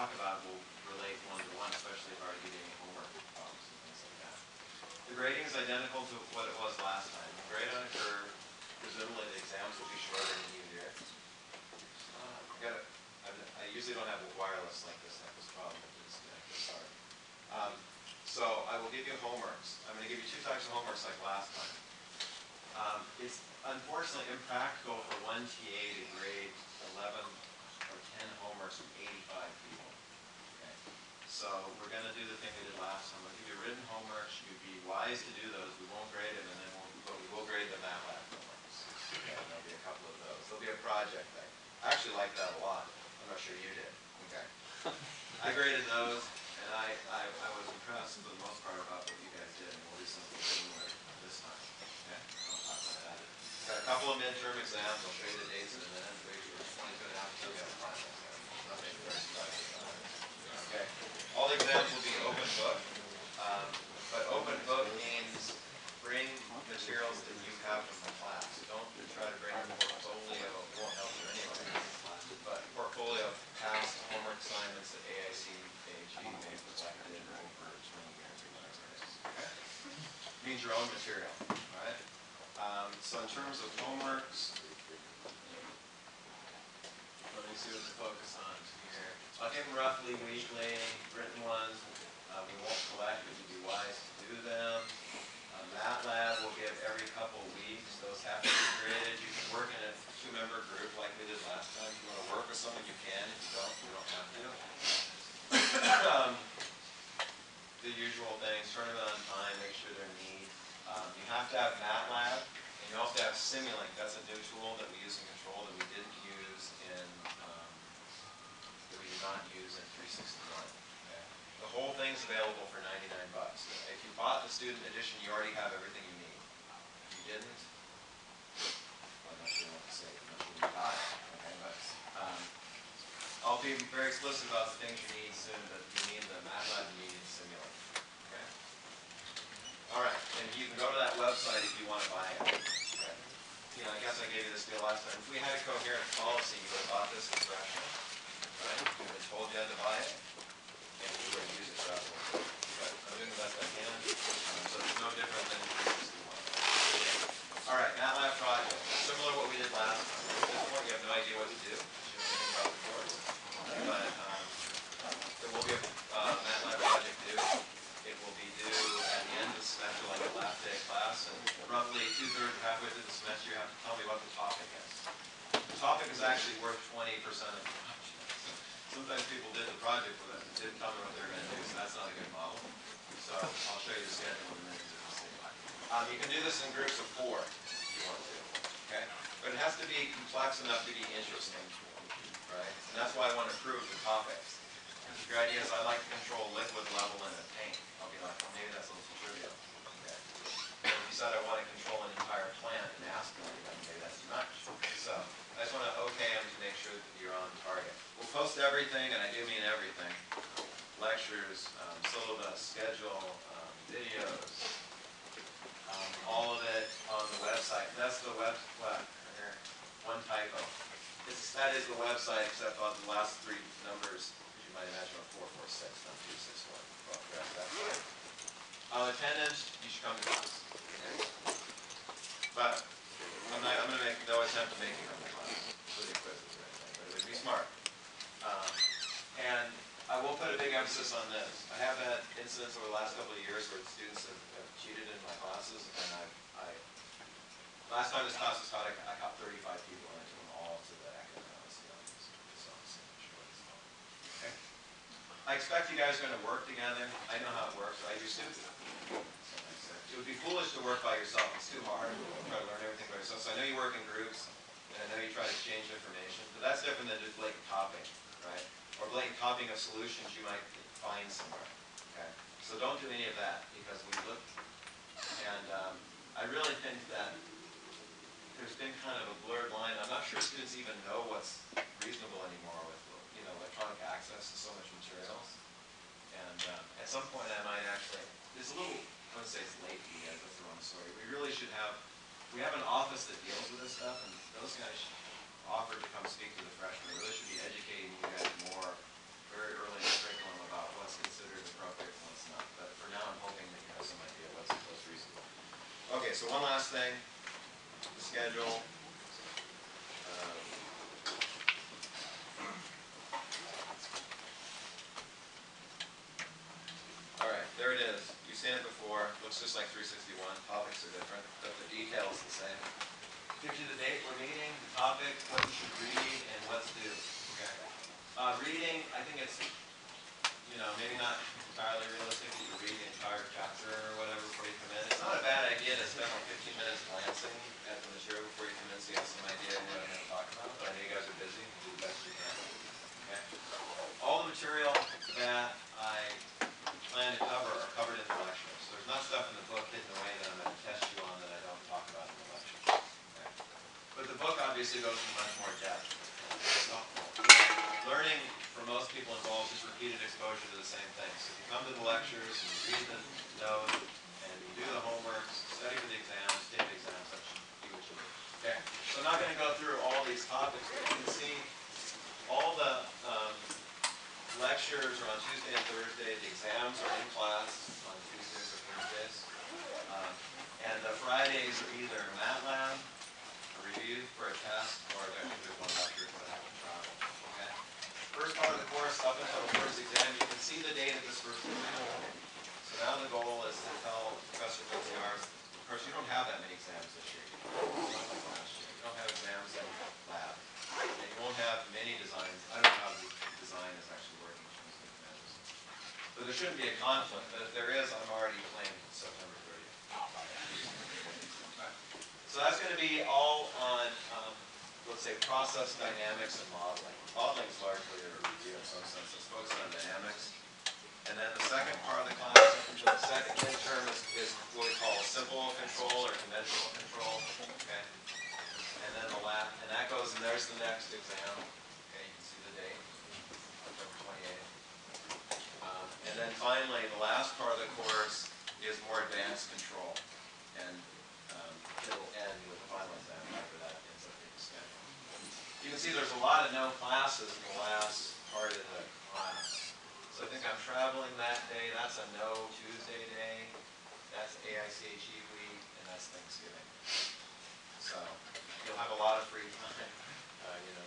talk about will relate one-to-one, especially if I to any homework problems and things like that. The grading is identical to what it was last time. You grade on a curve, presumably the exams will be shorter than did. Uh, I usually don't have a wireless like this, like this problem, it's, sorry. Um, so I will give you homeworks. I'm gonna give you two types of homeworks like last time. Um, it's unfortunately impractical for one TA to grade eleven or ten homeworks from eighty-five people. Okay? So we're gonna do the thing we did last time. I'll give you written homeworks. You'd be wise to do those. We won't grade them and then we'll, but we will grade the MATLAB homeworks. Okay, and there'll be a couple of those. There'll be a project thing. I actually like that a lot. I'm not sure you did. Okay. I graded those and I, I, I was impressed for the most part about what you guys did and we'll do something similar this time. Okay? I'll talk about that. Got a couple of midterm exams. I'll show you the dates in a minute. Wait, we're twenty-two and a half, so we have a project. Nothing very special about it. Okay? All the exams will be open book. Um, but open book means bring materials that you have from the class. Don't try to bring a portfolio, it won't help you anyway. But portfolio of past homework assignments that AIC, AG may have collected over twenty years or whatever it is. Okay? Means your own material, all right? Um, so in terms of homeworks, let me see what to focus on here. I'll give them roughly weekly, written ones, uh, we won't collect, but you'd be wise to do them. Uh, MATLAB will give every couple weeks, those have to be graded, you can work in a two-member group like we did last time. If you wanna work with someone, you can, if you don't, you don't have to. Um, The usual things, turn them on time, make sure they're neat. Um, you have to have MATLAB, and you also have Simulink, that's a new tool that we use in control that we didn't use in, um, that we did not use in three sixty-one. The whole thing's available for ninety-nine bucks. If you bought the student edition, you already have everything you need. If you didn't, I'm not sure what to say, I'm not sure you got it, okay, but, um, I'll be very explicit about the things you need soon, but you need the MATLAB, you need Simulink, okay? All right, and you can go to that website if you want to buy it. You know, I guess I gave you this deal last time. If we had a coherent policy, you would have bought this as freshmen, right? You would told you had to buy it, and you would have used it for. But I'm doing the best I can, um, so it's no different than the one. All right, MATLAB project, similar to what we did last time. At this point, you have no idea what to do, you don't know anything about the course. But, um, there will be a, uh, MATLAB project due. It will be due at the end of the semester, like the last day of class, and roughly two-thirds, halfway through the semester, you have to tell me what the topic is. The topic is actually worth twenty percent of the project. Sometimes people did the project with it, didn't tell me what they were gonna do, so that's not a good model. So I'll show you the schedule in a minute. Um, you can do this in groups of four, if you want to, okay? But it has to be complex enough to be interesting, right? And that's why I want to prove the topics. Your idea is I like to control liquid level in a tank. I'll be like, well, maybe that's a little trivial. Okay. But if you said I want to control an entire plant and ask me, then maybe that's too much. So I just want to okay them to make sure that you're on target. We'll post everything, and I do mean everything. Lectures, um, syllabus, schedule, um, videos, um, all of it on the website. That's the web, what, here, one typo. It's, that is the website, except on the last three numbers, as you might imagine, are four, four, six, not two, six, one. Well, correct, that's right. Uh, attendance, you should come to class. But I'm not, I'm gonna make no attempt to make you come to class, quizzes or anything, but be smart. I will put a big emphasis on this. I have had incidents over the last couple of years where students have, have cheated in my classes, and I, I, last time this class was taught, I, I caught thirty-five people, and I took them all to the economics, you know, it's on the same shore, it's all. Okay? I expect you guys are gonna work together. I know how it works, I used to. It would be foolish to work by yourself, it's too hard, try to learn everything by yourself. So I know you work in groups, and I know you try to exchange information, but that's different than just like copying, right? Or blatant copying of solutions you might find somewhere, okay? So don't do any of that, because we looked, and, um, I really think that there's been kind of a blurred line, I'm not sure students even know what's reasonable anymore with, you know, electronic access to so much materials. And um, at some point, I might actually, it's a little, I wouldn't say it's late guys, that's the wrong story. We really should have, we have an office that deals with this stuff, and those guys should offered to come speak to the freshmen. Really should be educating you guys more very early in the curriculum about what's considered appropriate and what's not. But for now, I'm hoping that you have some idea what's, what's reasonable. Okay, so one last thing, the schedule. Um, all right, there it is. You've seen it before. Looks just like 361. Topics are different, but the detail's the same. Gives you the date we're meeting topic, what you should read, and what to do. Okay. Uh, reading, I think it's, you know, maybe not entirely realistic that you read the entire chapter or whatever before you come in. It's not a bad idea to spend like 15 minutes glancing at the material before you come in, so you have some idea of what I'm going to talk about. But I know you guys are busy, do the best you can. Okay. All the material that I plan to cover are covered in the lectures. There's not stuff in the book hidden away that I'm going to test you on that I don't talk about in the lectures. Okay? But the book obviously goes into much more depth. So, Learning for most people involves just repeated exposure to the same things. So if you come to the lectures, and you read the notes, and you do the homework, study for the exams, take the exams, that should be what you do. Okay, so I'm not gonna go through all these topics, but you can see all the, um, lectures are on Tuesday and Thursday, the exams are in class on Tuesdays or Thursdays. Um, And the Fridays are either MATLAB, for a test, or one to okay? First part of the course, up until the first exam, you can see the date of this first exam. So now the goal is to tell Professor Butsiars, of course, you don't have that many exams this year. You don't have exams in lab. And you won't have many designs. I don't know how the design is actually working. So there shouldn't be a conflict, but if there is, I'm already planning September thirtieth. So that's gonna be all say, process dynamics and modeling. Modeling is largely a review in some sense, it's focused on dynamics. And then the second part of the class, the second midterm is, is what we call simple control or conventional control, okay? And then the last, and that goes, and there's the next exam, okay, you can see the date, October twenty-eighth. Um, And then finally, the last part of the course is more advanced control. see there's a lot of no classes in the last part of the class. So I think I'm traveling that day. That's a no Tuesday day. That's AICHE week, and that's Thanksgiving. So you'll have a lot of free time, uh, you know,